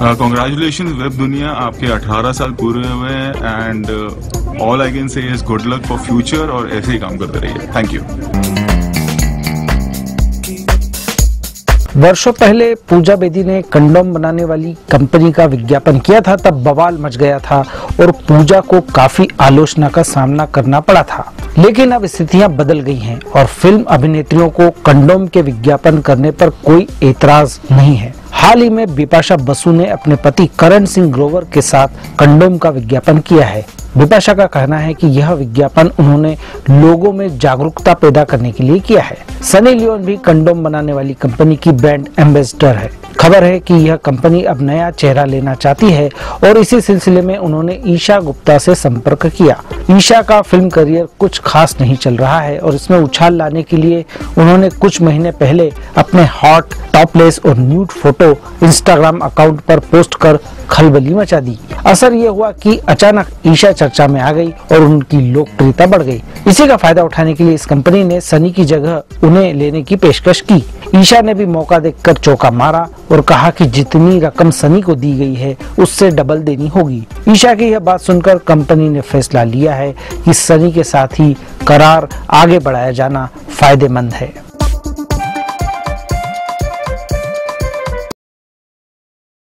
Congratulation web दुनिया आपके 18 साल पूरे हुए हैं and all I can say is good luck for future और ऐसे ही काम करते रहिए। थैंक यू वर्षों पहले पूजा बेदी ने कंडोम बनाने वाली कंपनी का विज्ञापन किया था, तब बवाल मच गया था और पूजा को काफ़ी आलोचना का सामना करना पड़ा था। लेकिन अब स्थितियाँ बदल गई हैं और फ़िल्म अभिनेत्रियों को कंडोम के विज्ञापन करने पर कोई एतराज़ नहीं है। हाल ही में बिपाशा बसु ने अपने पति करण सिंह ग्रोवर के साथ कंडोम का विज्ञापन किया है। बिपाशा का कहना है कि यह विज्ञापन उन्होंने लोगों में जागरूकता पैदा करने के लिए किया है। सनी लियोन भी कंडोम बनाने वाली कंपनी की ब्रांड एम्बेसडर है। खबर है कि यह कंपनी अब नया चेहरा लेना चाहती है और इसी सिलसिले में उन्होंने ईशा गुप्ता से संपर्क किया। ईशा का फ़िल्म करियर कुछ खास नहीं चल रहा है और इसमें उछाल लाने के लिए उन्होंने कुछ महीने पहले अपने हॉट, टॉपलेस और न्यूट फ़ोटो इंस्टाग्राम अकाउंट पर पोस्ट कर खलबली मचा दी। असर ये हुआ कि अचानक ईशा चर्चा में आ गई और उनकी लोकप्रियता बढ़ गई। इसी का फ़ायदा उठाने के लिए इस कंपनी ने सनी की जगह उन्हें लेने की पेशकश की। ईशा ने भी मौका देखकर चौका मारा और कहा कि जितनी रकम सनी को दी गई है, उससे डबल देनी होगी। ईशा की यह बात सुनकर कंपनी ने फैसला लिया है कि सनी के साथ ही करार आगे बढ़ाया जाना फ़ायदेमंद है।